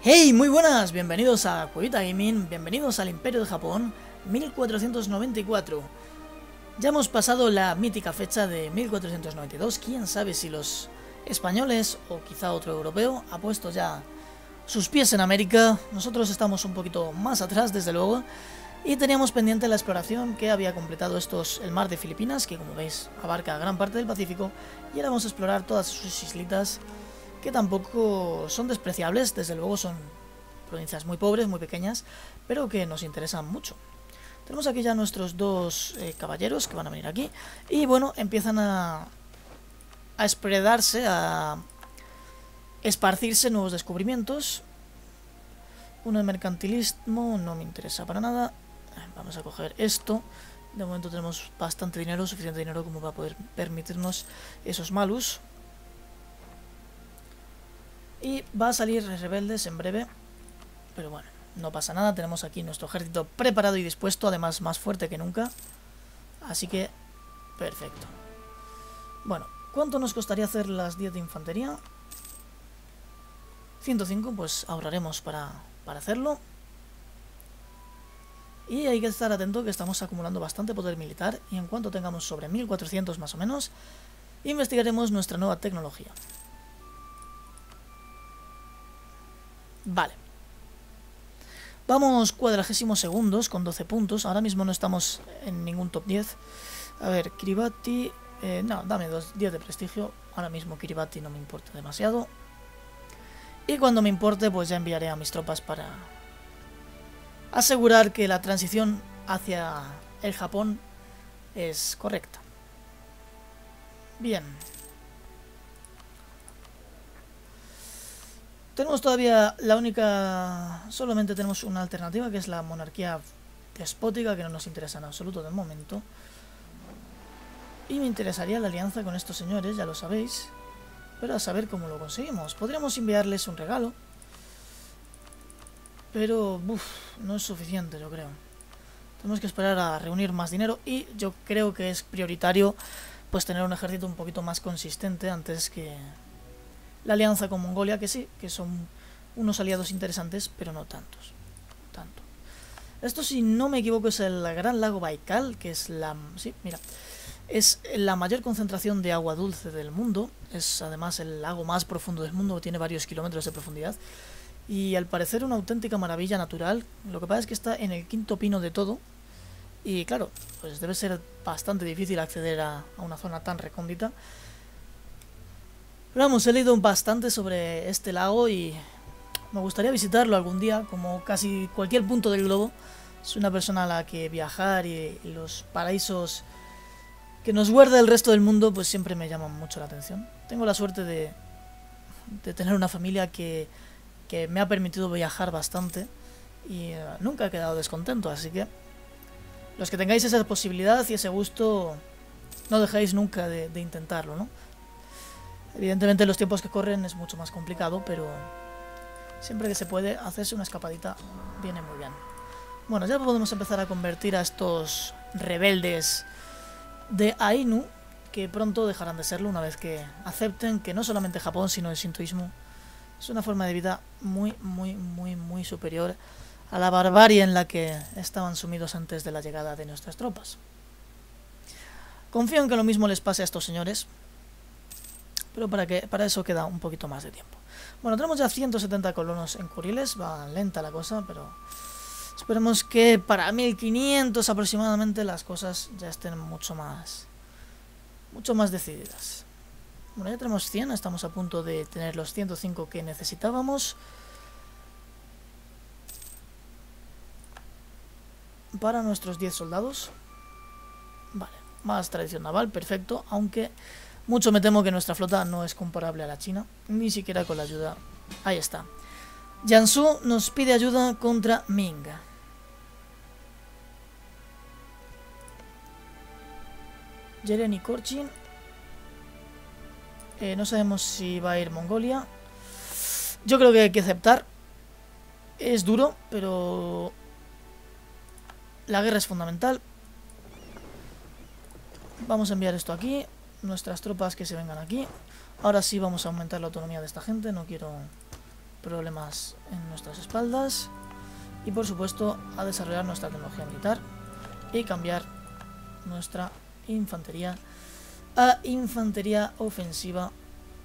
Hey, muy buenas, bienvenidos a Cuevita Gaming, bienvenidos al Imperio de Japón 1494. Ya hemos pasado la mítica fecha de 1492, quién sabe si los españoles o quizá otro europeo ha puesto ya sus pies en América. Nosotros estamos un poquito más atrás, desde luego, y teníamos pendiente la exploración que había completado estos el mar de Filipinas, que como veis abarca gran parte del Pacífico, y ahora vamos a explorar todas sus islitas que tampoco son despreciables, desde luego son provincias muy pobres, muy pequeñas, pero que nos interesan mucho. Tenemos aquí ya nuestros dos eh, caballeros que van a venir aquí, y bueno, empiezan a, a espredarse, a esparcirse nuevos descubrimientos. Uno de mercantilismo, no me interesa para nada. Vamos a coger esto. De momento tenemos bastante dinero, suficiente dinero como para poder permitirnos esos malus. Y va a salir rebeldes en breve. Pero bueno, no pasa nada. Tenemos aquí nuestro ejército preparado y dispuesto. Además, más fuerte que nunca. Así que, perfecto. Bueno, ¿cuánto nos costaría hacer las 10 de infantería? 105, pues ahorraremos para, para hacerlo. Y hay que estar atento que estamos acumulando bastante poder militar. Y en cuanto tengamos sobre 1400 más o menos, investigaremos nuestra nueva tecnología. Vale. Vamos cuadragésimos segundos con 12 puntos. Ahora mismo no estamos en ningún top 10. A ver, Kiribati... Eh, no, dame 10 de prestigio. Ahora mismo Kiribati no me importa demasiado. Y cuando me importe, pues ya enviaré a mis tropas para asegurar que la transición hacia el Japón es correcta. Bien. Tenemos todavía la única... Solamente tenemos una alternativa, que es la monarquía despótica, que no nos interesa en absoluto de momento. Y me interesaría la alianza con estos señores, ya lo sabéis. Pero a saber cómo lo conseguimos. Podríamos enviarles un regalo. Pero, uff, no es suficiente, yo creo. Tenemos que esperar a reunir más dinero y yo creo que es prioritario pues tener un ejército un poquito más consistente antes que la alianza con Mongolia, que sí, que son unos aliados interesantes, pero no tantos. Tanto. Esto, si no me equivoco, es el gran lago Baikal, que es la... Sí, mira. Es la mayor concentración de agua dulce del mundo. Es además el lago más profundo del mundo, tiene varios kilómetros de profundidad. Y al parecer una auténtica maravilla natural. Lo que pasa es que está en el quinto pino de todo. Y claro, pues debe ser bastante difícil acceder a, a una zona tan recóndita. Pero vamos, he leído bastante sobre este lago y me gustaría visitarlo algún día, como casi cualquier punto del globo. Soy una persona a la que viajar y, los paraísos que nos guarda el resto del mundo pues siempre me llaman mucho la atención. Tengo la suerte de, de tener una familia que, que, me ha permitido viajar bastante y uh, nunca he quedado descontento, así que los que tengáis esa posibilidad y ese gusto, no dejéis nunca de intentarlo, ¿no? Evidentemente los tiempos que corren es mucho más complicado, pero siempre que se puede hacerse una escapadita viene muy bien. Bueno, ya podemos empezar a convertir a estos rebeldes de Ainu, que pronto dejarán de serlo una vez que acepten que no solamente Japón, sino el sintoísmo es una forma de vida muy, muy, muy, muy superior a la barbarie en la que estaban sumidos antes de la llegada de nuestras tropas. Confío en que lo mismo les pase a estos señores, pero para, que, para eso queda un poquito más de tiempo. Bueno, tenemos ya 170 colonos en Kuriles, va lenta la cosa, pero esperemos que para 1500 aproximadamente las cosas ya estén mucho más, mucho más decididas. Bueno, ya tenemos 100, estamos a punto de tener los 105 que necesitábamos. Para nuestros 10 soldados. Vale, más tradición naval, perfecto, aunque mucho me temo que nuestra flota no es comparable a la china, ni siquiera con la ayuda... Ahí está. Jiangsu nos pide ayuda contra Ming. Jeremy Korchin. Eh, no sabemos si va a ir Mongolia. Yo creo que hay que aceptar. Es duro, pero... La guerra es fundamental. Vamos a enviar esto aquí nuestras tropas que se vengan aquí. Ahora sí vamos a aumentar la autonomía de esta gente, no quiero problemas en nuestras espaldas. Y por supuesto a desarrollar nuestra tecnología militar y cambiar nuestra infantería a infantería ofensiva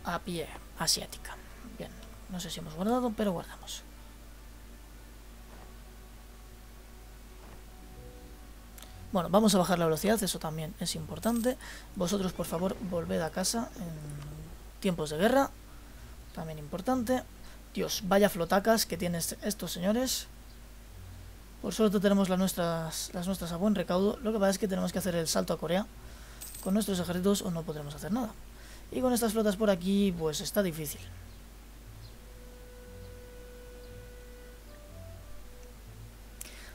a pie asiática. Bien, no sé si hemos guardado, pero guardamos. Bueno, vamos a bajar la velocidad, eso también es importante. Vosotros, por favor, volved a casa en tiempos de guerra. También importante. Dios, vaya flotacas que tienen estos señores. Por suerte tenemos las nuestras, las nuestras a buen recaudo. Lo que pasa es que tenemos que hacer el salto a Corea con nuestros ejércitos o no podremos hacer nada. Y con estas flotas por aquí, pues está difícil.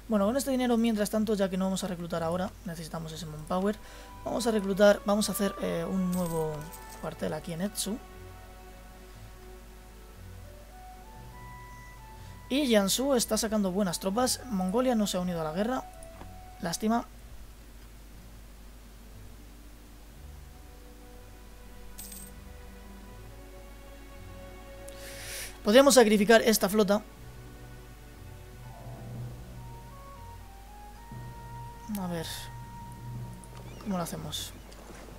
Bueno, con este dinero, mientras tanto, ya que no vamos a reclutar ahora, necesitamos ese manpower, vamos a reclutar, vamos a hacer eh, un nuevo cuartel aquí en Etsu. Y Jiangsu está sacando buenas tropas, Mongolia no se ha unido a la guerra, lástima. Podríamos sacrificar esta flota A ver. ¿Cómo lo hacemos?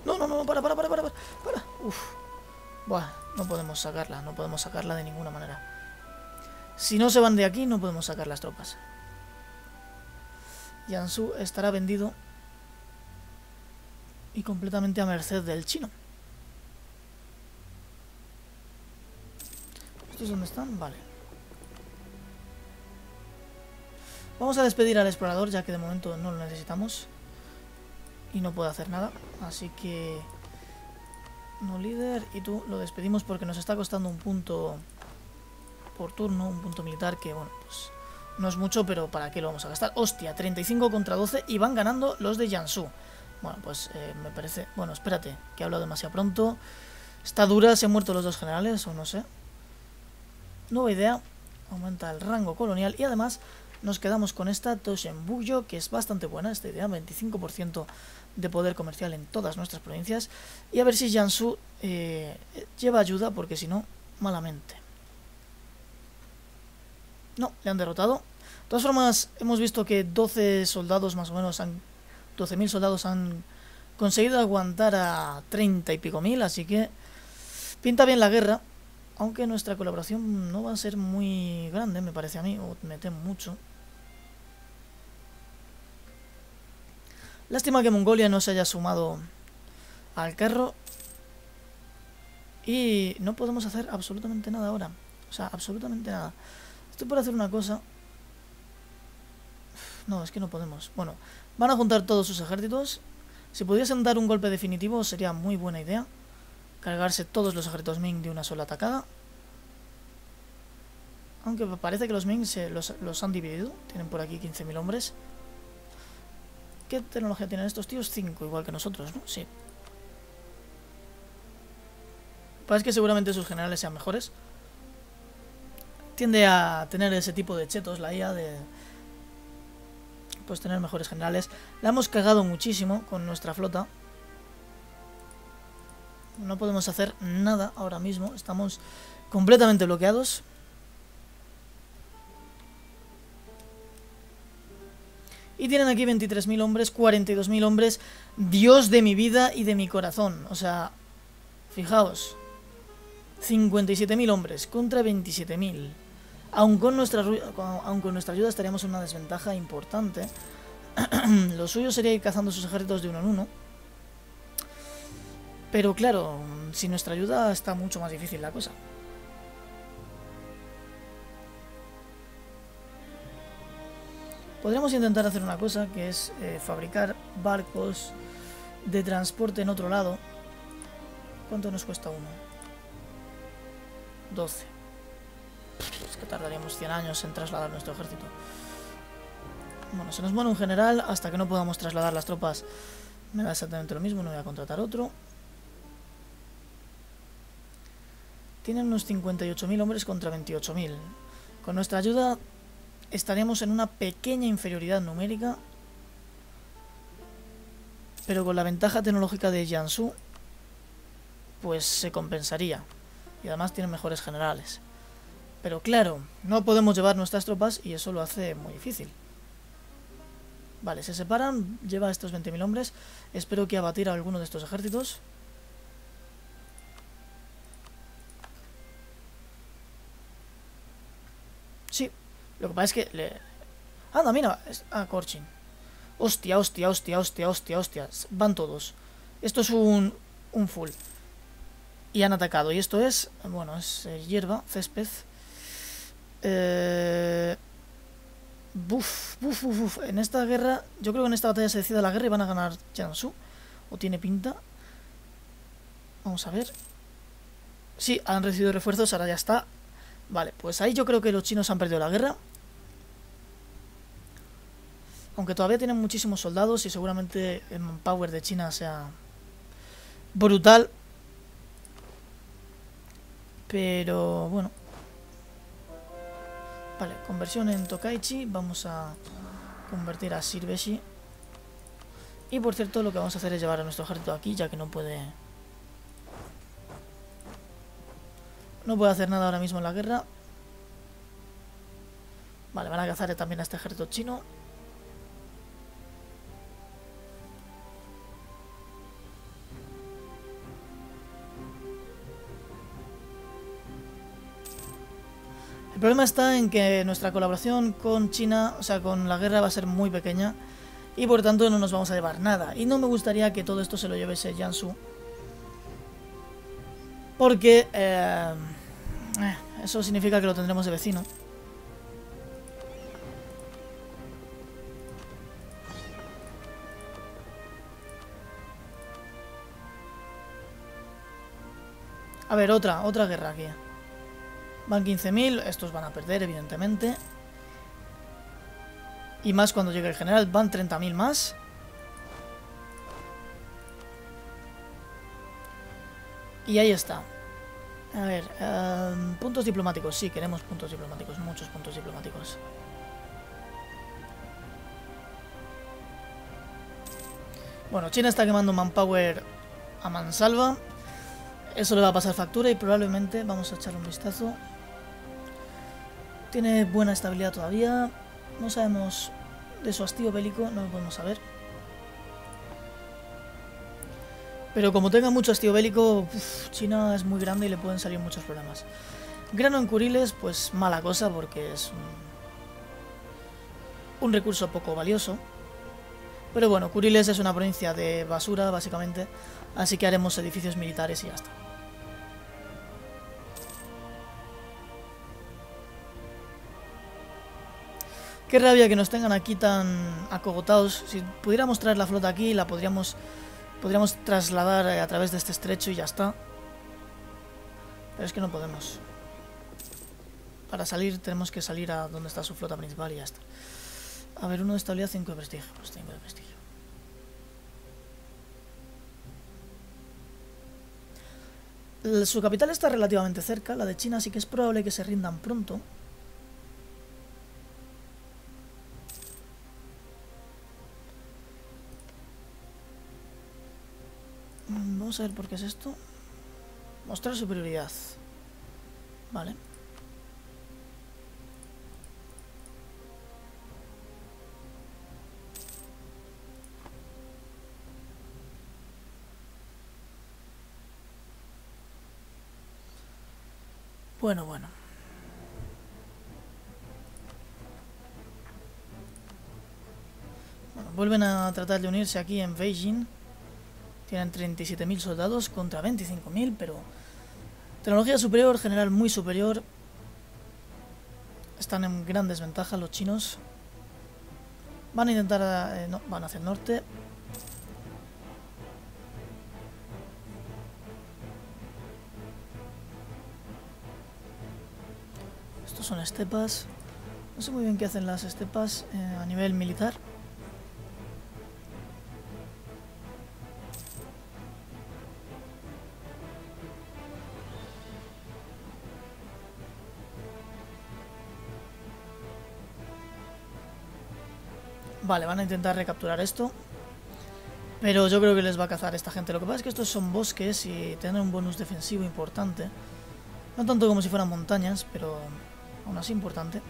No, no, no, para, para, para, para, para. Uf. Buah, no podemos sacarla, no podemos sacarla de ninguna manera. Si no se van de aquí, no podemos sacar las tropas. Yansu estará vendido y completamente a merced del chino. ¿Estos dónde están? Vale. Vamos a despedir al explorador, ya que de momento no lo necesitamos. Y no puede hacer nada. Así que... No líder. Y tú lo despedimos porque nos está costando un punto por turno, un punto militar que, bueno, pues... No es mucho, pero ¿para qué lo vamos a gastar? Hostia, 35 contra 12 y van ganando los de Jiangsu. Bueno, pues eh, me parece... Bueno, espérate, que he hablado demasiado pronto. Está dura, se han muerto los dos generales, o no sé. Nueva idea. Aumenta el rango colonial y además nos quedamos con esta Toshenbuyo, que es bastante buena esta idea, 25% de poder comercial en todas nuestras provincias. Y a ver si Jiangsu eh, lleva ayuda, porque si no, malamente. No, le han derrotado. De todas formas, hemos visto que 12 soldados más o menos han... 12.000 soldados han conseguido aguantar a 30 y pico mil, así que pinta bien la guerra. Aunque nuestra colaboración no va a ser muy grande, me parece a mí, o me temo mucho. Lástima que Mongolia no se haya sumado al carro. Y no podemos hacer absolutamente nada ahora. O sea, absolutamente nada. Estoy por hacer una cosa. No, es que no podemos. Bueno, van a juntar todos sus ejércitos. Si pudiesen dar un golpe definitivo sería muy buena idea. Cargarse todos los ejércitos Ming de una sola atacada. Aunque parece que los Ming se los, los han dividido. Tienen por aquí 15.000 hombres. ¿Qué tecnología tienen estos tíos? 5, igual que nosotros, ¿no? Sí. Parece que seguramente sus generales sean mejores. Tiende a tener ese tipo de chetos, la IA, de... Pues tener mejores generales. La hemos cagado muchísimo con nuestra flota. No podemos hacer nada ahora mismo. Estamos completamente bloqueados. Y tienen aquí 23.000 hombres, 42.000 hombres. Dios de mi vida y de mi corazón. O sea, fijaos. 57.000 hombres contra 27.000. Aun con, nuestra, aun con nuestra ayuda estaríamos en una desventaja importante. Lo suyo sería ir cazando sus ejércitos de uno en uno. Pero claro, sin nuestra ayuda está mucho más difícil la cosa. Podríamos intentar hacer una cosa, que es eh, fabricar barcos de transporte en otro lado. ¿Cuánto nos cuesta uno? 12. Es que tardaríamos 100 años en trasladar nuestro ejército. Bueno, se nos muere un general hasta que no podamos trasladar las tropas. Me da exactamente lo mismo, no voy a contratar otro. Tienen unos 58.000 hombres contra 28.000. Con nuestra ayuda estaríamos en una pequeña inferioridad numérica, pero con la ventaja tecnológica de Jiangsu, pues se compensaría. Y además tiene mejores generales. Pero claro, no podemos llevar nuestras tropas y eso lo hace muy difícil. Vale, se separan, lleva estos 20.000 hombres. Espero que abatir a alguno de estos ejércitos. Sí, lo que pasa es que... Le... Anda, mira, ah, Corchin. Hostia, hostia, hostia, hostia, hostia, hostia. Van todos. Esto es un, un full. Y han atacado. Y esto es, bueno, es eh, hierba, césped. Eh... Buf, buf, buf, buf. En esta guerra, yo creo que en esta batalla se decide la guerra y van a ganar Jiangsu. O tiene pinta. Vamos a ver. Sí, han recibido refuerzos, ahora ya está. Vale, pues ahí yo creo que los chinos han perdido la guerra. Aunque todavía tienen muchísimos soldados y seguramente el manpower de China sea brutal. Pero bueno. Vale, conversión en Tokaichi. Vamos a convertir a Sirbeshi. Y por cierto, lo que vamos a hacer es llevar a nuestro ejército aquí, ya que no puede... No puede hacer nada ahora mismo en la guerra. Vale, van a cazar también a este ejército chino. El problema está en que nuestra colaboración con China, o sea, con la guerra va a ser muy pequeña y por tanto no nos vamos a llevar nada. Y no me gustaría que todo esto se lo llevese Jiangsu. Porque eh, eh, eso significa que lo tendremos de vecino. A ver, otra, otra guerra aquí. Van 15.000, estos van a perder, evidentemente. Y más cuando llegue el general, van 30.000 más. Y ahí está. A ver, em, puntos diplomáticos. Sí, queremos puntos diplomáticos, muchos puntos diplomáticos. Bueno, China está quemando manpower a mansalva. Eso le va a pasar factura y probablemente vamos a echarle un vistazo. Tiene buena estabilidad todavía. No sabemos de su hastío bélico, no lo podemos saber. Pero como tenga mucho hastío bélico, China es muy grande y le pueden salir muchos problemas. Grano en Kuriles, pues mala cosa porque es un, un recurso poco valioso. Pero bueno, Kuriles es una provincia de basura, básicamente, así que haremos edificios militares y ya está. Qué rabia que nos tengan aquí tan acogotados. Si pudiéramos traer la flota aquí, la podríamos, podríamos trasladar a través de este estrecho y ya está. Pero es que no podemos. Para salir tenemos que salir a donde está su flota principal y ya está. A ver, uno de estabilidad, 5 de prestigio. Pues 5 de prestigio. Su capital está relativamente cerca, la de China, así que es probable que se rindan pronto. Ver por qué es esto. Mostrar superioridad. Vale. Bueno, bueno. Bueno, vuelven a tratar de unirse aquí en Beijing. Tienen 37.000 soldados contra 25.000, pero... Tecnología superior, general muy superior. Están en gran desventaja los chinos. Van a intentar... Eh, no, van hacia el norte. Estos son estepas. No sé muy bien qué hacen las estepas eh, a nivel militar. Vale, van a intentar recapturar esto. Pero yo creo que les va a cazar esta gente. Lo que pasa es que estos son bosques y tienen un bonus defensivo importante. No tanto como si fueran montañas, pero Aún así importante.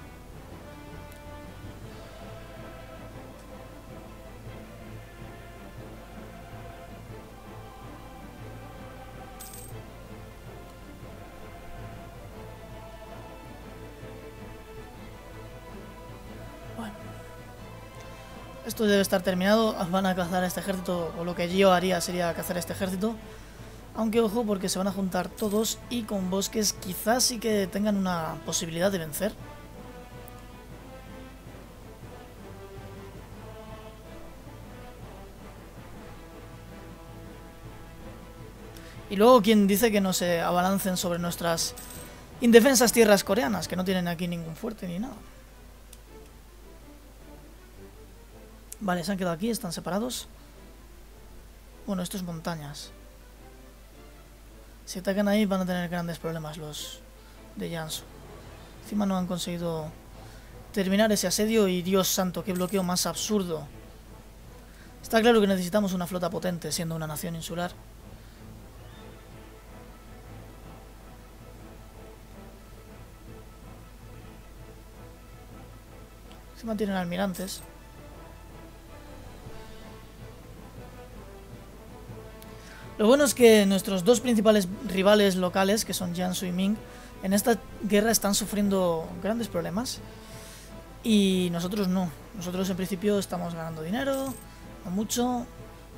Esto debe estar terminado. Van a cazar a este ejército, o lo que yo haría sería cazar a este ejército. Aunque ojo, porque se van a juntar todos y con bosques quizás sí que tengan una posibilidad de vencer. Y luego, ¿quién dice que no se abalancen sobre nuestras indefensas tierras coreanas? Que no tienen aquí ningún fuerte ni nada. Vale, se han quedado aquí, están separados. Bueno, esto es montañas. Si atacan ahí van a tener grandes problemas los de Jansu. Encima no han conseguido terminar ese asedio y Dios santo, qué bloqueo más absurdo. Está claro que necesitamos una flota potente siendo una nación insular. Encima tienen almirantes. Lo bueno es que nuestros dos principales rivales locales, que son Jiangsu y Ming, en esta guerra están sufriendo grandes problemas. Y nosotros no. Nosotros en principio estamos ganando dinero, no mucho,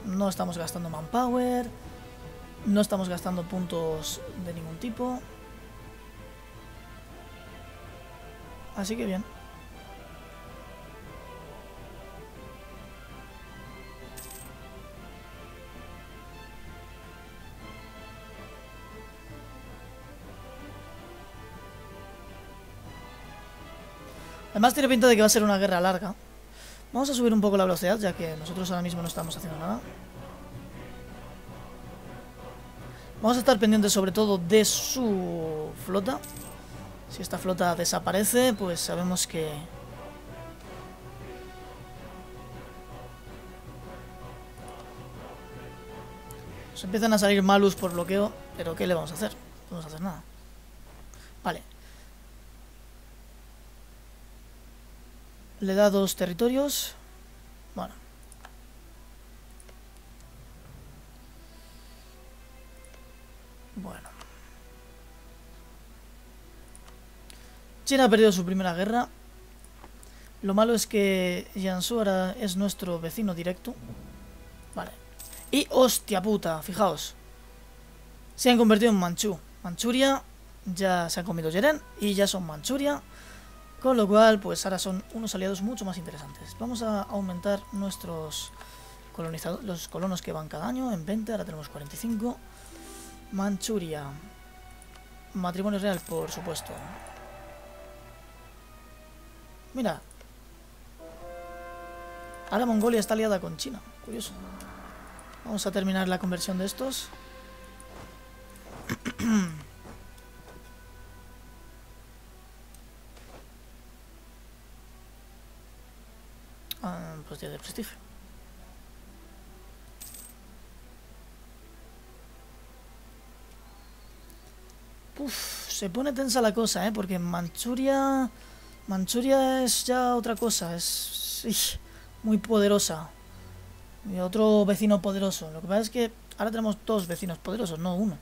no estamos gastando manpower, no estamos gastando puntos de ningún tipo. Así que bien. Además tiene pinta de que va a ser una guerra larga. Vamos a subir un poco la velocidad, ya que nosotros ahora mismo no estamos haciendo nada. Vamos a estar pendientes sobre todo de su flota. Si esta flota desaparece, pues sabemos que... Nos empiezan a salir malus por bloqueo, pero ¿qué le vamos a hacer? No a hacer nada. Vale. Le da dos territorios. Bueno. Bueno. China ha perdido su primera guerra. Lo malo es que Jiangsu ahora es nuestro vecino directo. Vale. Y hostia puta, fijaos. Se han convertido en Manchú. Manchuria, ya se han comido Yeren y ya son Manchuria. Con lo cual, pues ahora son unos aliados mucho más interesantes. Vamos a aumentar nuestros colonizadores, los colonos que van cada año en 20, ahora tenemos 45. Manchuria. Matrimonio real, por supuesto. Mira. Ahora Mongolia está aliada con China. Curioso. Vamos a terminar la conversión de estos. Ah, pues de prestigio. Uf, se pone tensa la cosa, ¿eh? Porque Manchuria... Manchuria es ya otra cosa, es... muy poderosa. Y otro vecino poderoso. Lo que pasa es que ahora tenemos dos vecinos poderosos, no uno.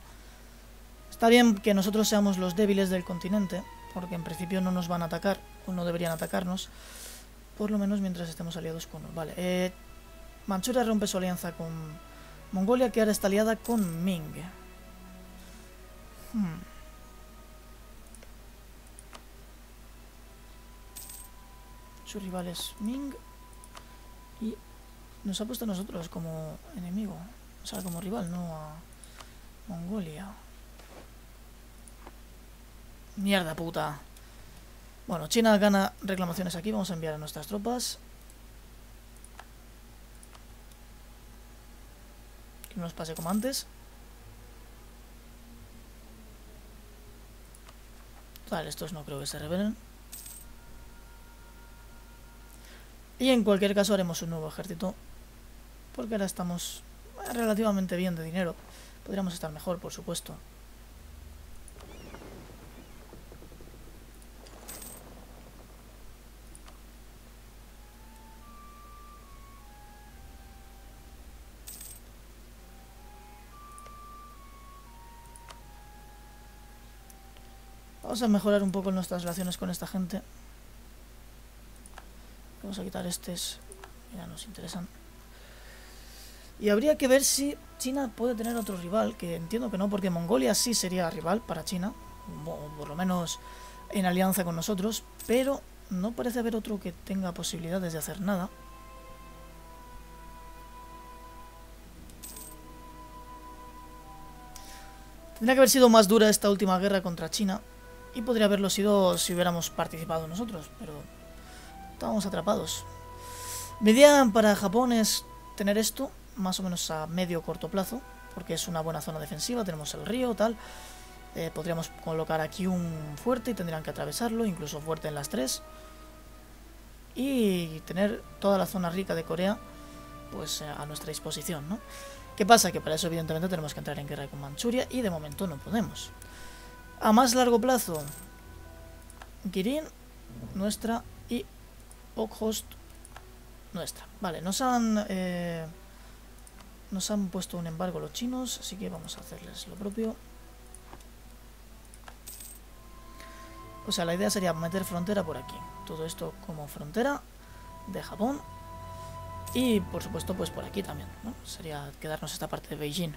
Está bien que nosotros seamos los débiles del continente, porque en principio no nos van a atacar, o no deberían atacarnos. Por lo menos mientras estemos aliados con... Vale, eh, Manchuria rompe su alianza con Mongolia, que ahora está aliada con Ming. Hmm. Su rival es Ming. Y nos ha puesto a nosotros como enemigo. O sea, como rival, no a Mongolia. Mierda puta. Bueno, China gana reclamaciones aquí. Vamos a enviar a nuestras tropas. Que no nos pase como antes. Vale, estos no creo que se rebelen. Y en cualquier caso haremos un nuevo ejército. Porque ahora estamos relativamente bien de dinero. Podríamos estar mejor, por supuesto. A mejorar un poco nuestras relaciones con esta gente. Vamos a quitar estos. Ya nos interesan. Y habría que ver si China puede tener otro rival, que entiendo que no, porque Mongolia sí sería rival para China, o por lo menos en alianza con nosotros, pero no parece haber otro que tenga posibilidades de hacer nada. Tendría que haber sido más dura esta última guerra contra China, y podría haberlo sido si hubiéramos participado nosotros, pero estábamos atrapados. Mi idea para Japón es tener esto más o menos a medio corto plazo, porque es una buena zona defensiva, tenemos el río, tal. Eh, podríamos colocar aquí un fuerte y tendrían que atravesarlo, incluso fuerte en las tres. Y tener toda la zona rica de Corea pues eh, a nuestra disposición, ¿no? ¿Qué pasa? Que para eso evidentemente tenemos que entrar en guerra con Manchuria y de momento no podemos. A más largo plazo, Kirin, nuestra, y Okhotsk, nuestra. Vale, nos han... Eh, nos han puesto un embargo los chinos, así que vamos a hacerles lo propio. O sea, la idea sería meter frontera por aquí. Todo esto como frontera de Japón. Y, por supuesto, pues por aquí también. Sería quedarnos esta parte de Beijing.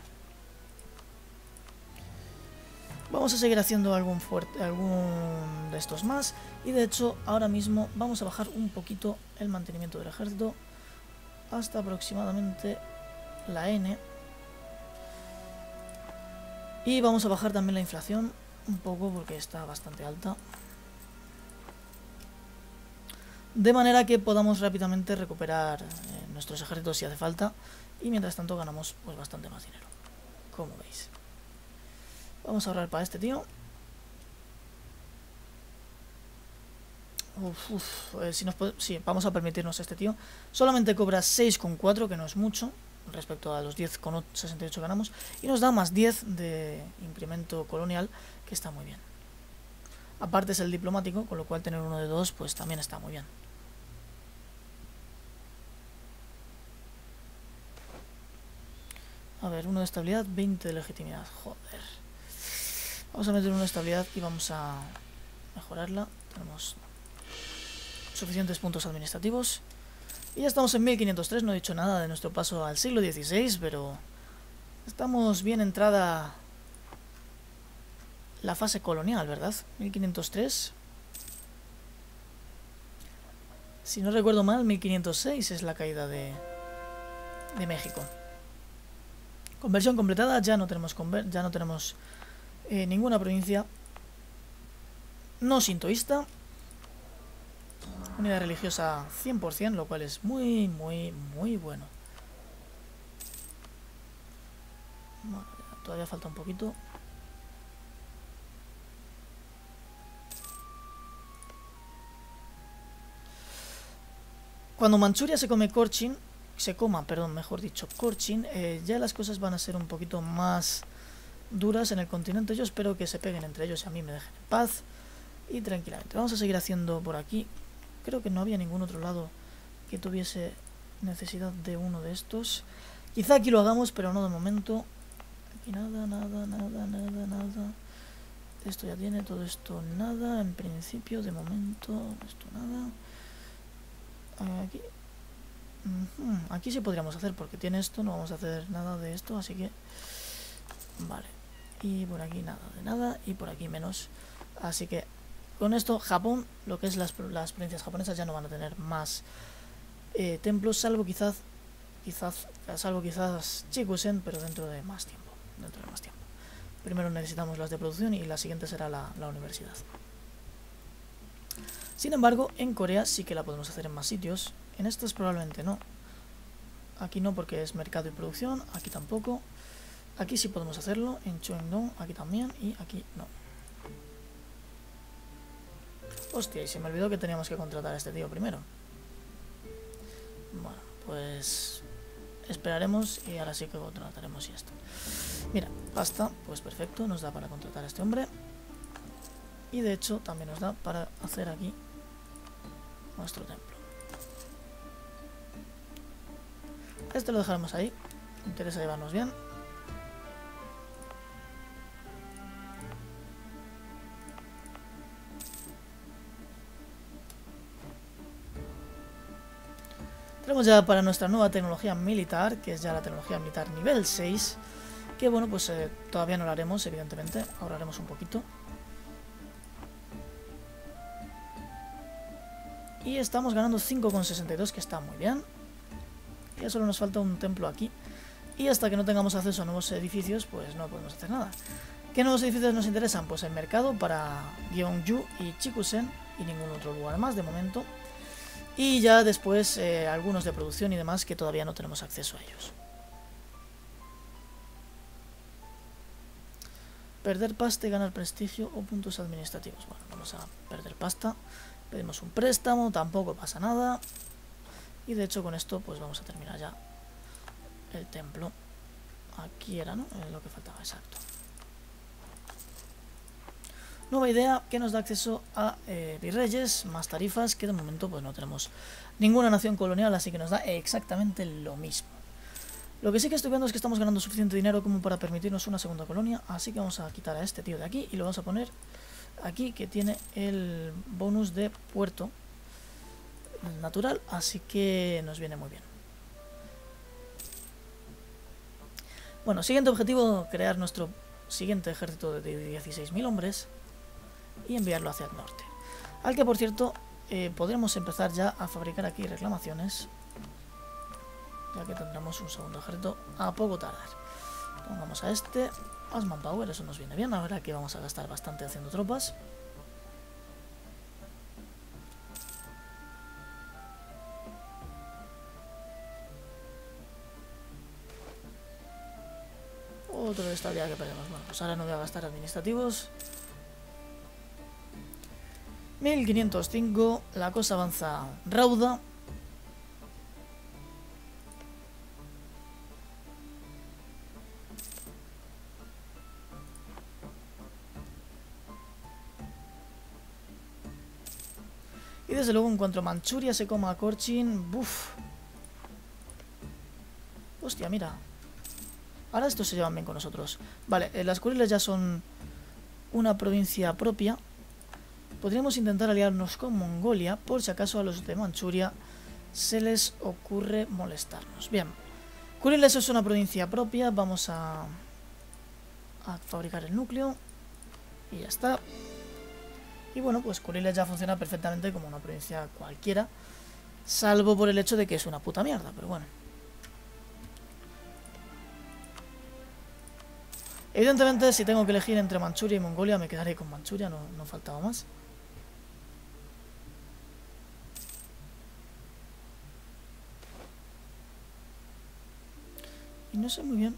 Vamos a seguir haciendo algún, fuerte, algún de estos más. Y, de hecho, ahora mismo vamos a bajar un poquito el mantenimiento del ejército. Hasta aproximadamente la N. Y vamos a bajar también la inflación un poco porque está bastante alta. De manera que podamos rápidamente recuperar eh, nuestros ejércitos si hace falta. Y mientras tanto ganamos pues bastante más dinero. Como veis. Vamos a ahorrar para este tío. Eh, si nos sí, vamos a permitirnos este tío. Solamente cobra 6,4, que no es mucho respecto a los 10,68 ganamos y nos da más 10 de incremento colonial que está muy bien aparte es el diplomático con lo cual tener uno de dos pues también está muy bien a ver, uno de estabilidad 20 de legitimidad, joder vamos a meter de estabilidad y vamos a mejorarla tenemos suficientes puntos administrativos y ya estamos en 1503, no he dicho nada de nuestro paso al siglo XVI, pero estamos bien entrada la fase colonial, ¿verdad? 1503. Si no recuerdo mal, 1506 es la caída de, de México. Conversión completada, ya no tenemos, ya no tenemos eh, ninguna provincia no sintoísta. Unidad religiosa 100%, lo cual es muy, muy, muy bueno. todavía falta un poquito. Cuando Manchuria se come Korchin, se coma, perdón, mejor dicho, Korchin, eh, ya las cosas van a ser un poquito más duras en el continente. Yo espero que se peguen entre ellos y a mí me dejen en paz y tranquilamente. Vamos a seguir haciendo por aquí Creo que no había ningún otro lado que tuviese necesidad de uno de estos. Quizá aquí lo hagamos, pero no de momento. Aquí nada, nada, nada, nada, nada. Esto ya tiene, todo esto nada. En principio, de momento, esto nada. Aquí. Aquí sí podríamos hacer, porque tiene esto, no vamos a hacer nada de esto, así que... Vale. Y por aquí nada de nada, y por aquí menos. Así que con esto, Japón, lo que es las, las provincias japonesas, ya no van a tener más eh, templos, salvo quizás, quizás, salvo quizás Chikusen, pero dentro de más tiempo. Dentro de más tiempo. Primero necesitamos las de producción y la siguiente será la, la universidad. Sin embargo, en Corea sí que la podemos hacer en más sitios. En estos probablemente no. Aquí no porque es mercado y producción, aquí tampoco. Aquí sí podemos hacerlo, en Cheongdong, aquí también, y aquí no. Hostia, y se me olvidó que teníamos que contratar a este tío primero. Bueno, pues esperaremos y ahora sí que contrataremos y esto. Mira, basta, pues perfecto, nos da para contratar a este hombre. Y de hecho también nos da para hacer aquí nuestro templo. Este lo dejaremos ahí. interesa llevarnos bien. Tenemos ya para nuestra nueva tecnología militar, que es ya la tecnología militar nivel 6, que bueno, pues eh, todavía no lo haremos, evidentemente, ahorraremos un poquito. Y estamos ganando 5,62, que está muy bien. Ya solo nos falta un templo aquí. Y hasta que no tengamos acceso a nuevos edificios, pues no podemos hacer nada. ¿Qué nuevos edificios nos interesan? Pues el mercado para Gyeongju y Chikusen y ningún otro lugar más de momento. Y ya después eh, algunos de producción y demás que todavía no tenemos acceso a ellos. Perder pasta y ganar prestigio o puntos administrativos. Bueno, vamos a perder pasta. Pedimos un préstamo, tampoco pasa nada. Y de hecho con esto pues vamos a terminar ya el templo. Aquí era, ¿no? lo que faltaba, exacto. Nueva idea que nos da acceso a eh, virreyes, más tarifas, que de momento pues no tenemos ninguna nación colonial, así que nos da exactamente lo mismo. Lo que sí que estoy viendo es que estamos ganando suficiente dinero como para permitirnos una segunda colonia, así que vamos a quitar a este tío de aquí y lo vamos a poner aquí, que tiene el bonus de puerto natural, así que nos viene muy bien. Bueno, siguiente objetivo, crear nuestro siguiente ejército de 16.000 hombres y enviarlo hacia el norte. Al que, por cierto, eh, podremos empezar ya a fabricar aquí reclamaciones, ya que tendremos un segundo ejército a poco tardar. Pongamos a este, más manpower, eso nos viene bien, ahora que vamos a gastar bastante haciendo tropas. Otro de esta que perdemos. Bueno, pues ahora no voy a gastar administrativos. 1505, la cosa avanza rauda. Y desde luego en cuanto a Manchuria se coma a Korchin, buf. Hostia, mira. Ahora estos se llevan bien con nosotros. Vale, eh, las Kuriles ya son una provincia propia. Podríamos intentar aliarnos con Mongolia por si acaso a los de Manchuria se les ocurre molestarnos. Bien, Kuriles es una provincia propia. Vamos a, fabricar el núcleo. Y ya está. Y bueno, pues Kuriles ya funciona perfectamente como una provincia cualquiera. Salvo por el hecho de que es una puta mierda, pero bueno. Evidentemente, si tengo que elegir entre Manchuria y Mongolia, me quedaré con Manchuria, no, no faltaba más. Y no sé muy bien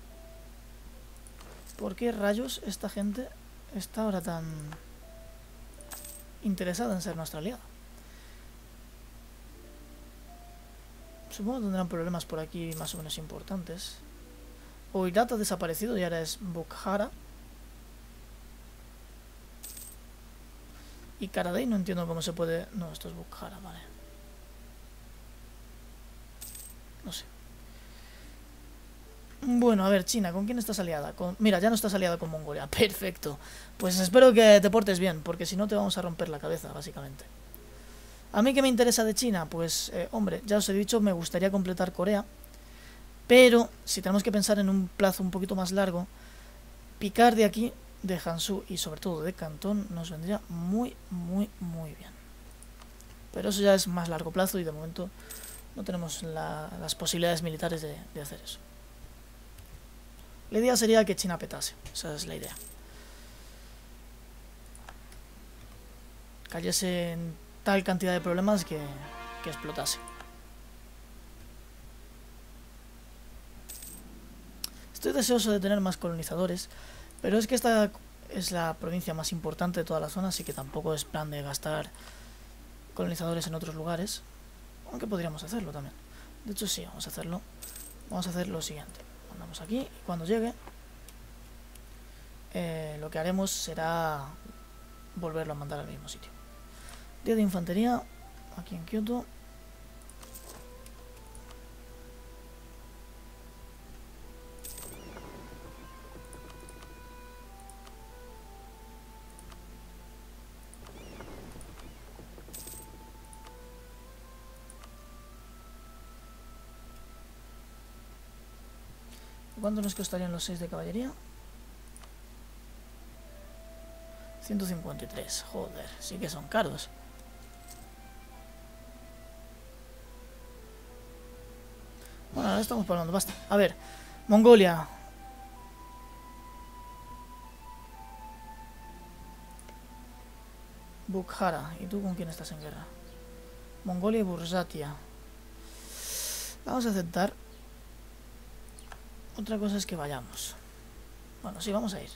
por qué rayos esta gente está ahora tan interesada en ser nuestra aliada. Supongo que tendrán problemas por aquí más o menos importantes. Oirat ha desaparecido y ahora es Bukhara. Y Karadei no entiendo cómo se puede... No, esto es Bukhara, vale. No sé. Bueno, a ver, China, ¿con quién estás aliada? Mira, ya no estás aliada con Mongolia. Perfecto. Pues espero que te portes bien, porque si no te vamos a romper la cabeza, básicamente. ¿A mí qué me interesa de China? Pues, eh, hombre, ya os he dicho, me gustaría completar Corea. Pero si tenemos que pensar en un plazo un poquito más largo, picar de aquí, de Hansu y sobre todo de Cantón, nos vendría muy, muy, muy bien. Pero eso ya es más largo plazo y de momento no tenemos las posibilidades militares de hacer eso. La idea sería que China petase, esa es la idea. Cayese en tal cantidad de problemas que, que explotase. Estoy deseoso de tener más colonizadores, pero es que esta es la provincia más importante de toda la zona, así que tampoco es plan de gastar colonizadores en otros lugares, aunque podríamos hacerlo también. De hecho sí, vamos a hacerlo. Vamos a hacer lo siguiente. Mandamos aquí y cuando llegue eh, lo que haremos será volverlo a mandar al mismo sitio. Día de infantería, aquí en Kioto. ¿Cuánto nos costarían los 6 de caballería? 153, joder, sí que son caros. Bueno, ahora estamos hablando, basta. A ver, Mongolia. Bukhara. ¿Y tú con quién estás en guerra? Mongolia y Bursatia. Vamos a aceptar. Otra cosa es que vayamos. Bueno, sí, vamos a ir.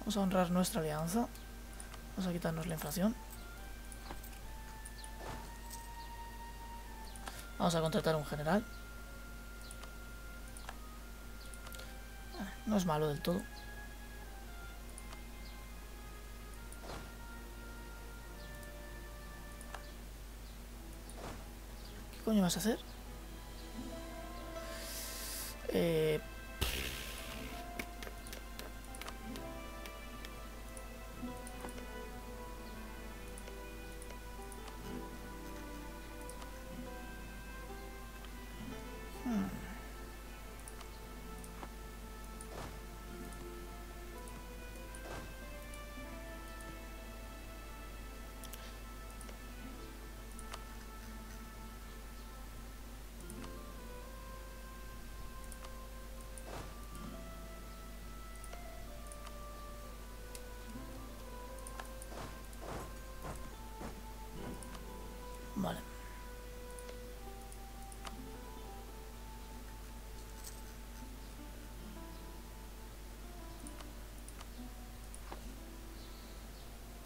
Vamos a honrar nuestra alianza. Vamos a quitarnos la inflación. Vamos a contratar un general. No es malo del todo. ¿Qué coño vas a hacer? Eh...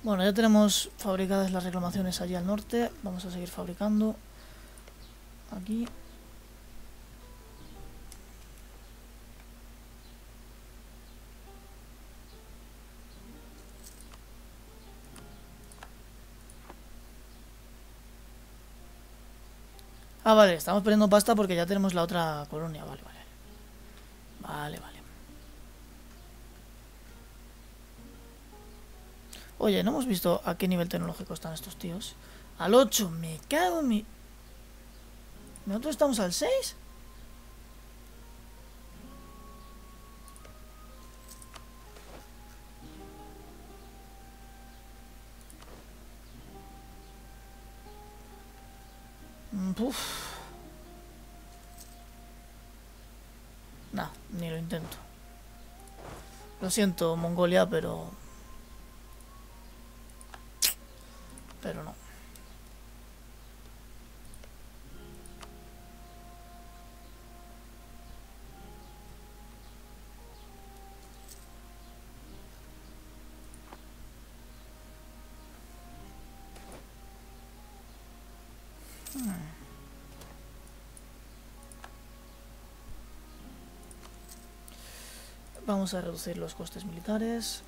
Bueno, ya tenemos fabricadas las reclamaciones allí al norte. Vamos a seguir fabricando. Aquí. Ah, vale, estamos perdiendo pasta porque ya tenemos la otra colonia. Vale, vale. Vale, vale. Oye, ¿no hemos visto a qué nivel tecnológico están estos tíos? Al 8, me cago en mi... ¿Nosotros estamos al 6? Mm, Uf. Ni lo intento. Lo siento, Mongolia, pero... Pero no. Vamos a reducir los costes militares.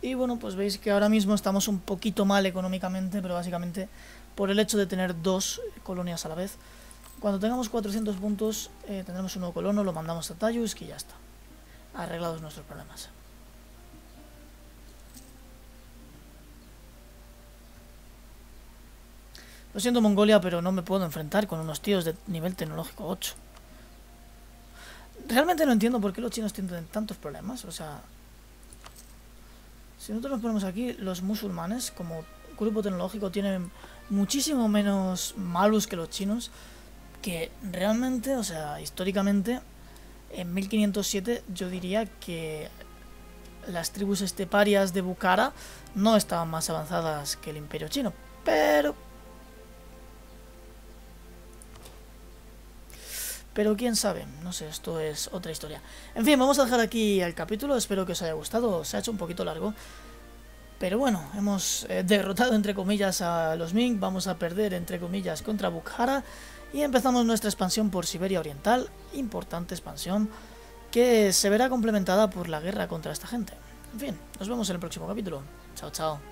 Y bueno, pues veis que ahora mismo estamos un poquito mal económicamente, pero básicamente por el hecho de tener dos colonias a la vez. Cuando tengamos 400 puntos, eh, tendremos un nuevo colono, lo mandamos a Tayusk y ya está. Arreglados nuestros problemas. Lo siento Mongolia, pero no me puedo enfrentar con unos tíos de nivel tecnológico 8. Realmente no entiendo por qué los chinos tienen tantos problemas. O sea, si nosotros nos ponemos aquí, los musulmanes como grupo tecnológico tienen muchísimo menos malus que los chinos. Que realmente, o sea, históricamente, en 1507 yo diría que las tribus esteparias de Bukhara no estaban más avanzadas que el imperio chino. Pero Pero quién sabe, no sé, esto es otra historia. En fin, vamos a dejar aquí el capítulo, espero que os haya gustado, se ha hecho un poquito largo. Pero bueno, hemos eh, derrotado entre comillas a los Ming, vamos a perder entre comillas contra Bukhara y empezamos nuestra expansión por Siberia Oriental, importante expansión, que se verá complementada por la guerra contra esta gente. En fin, nos vemos en el próximo capítulo. Chao, chao.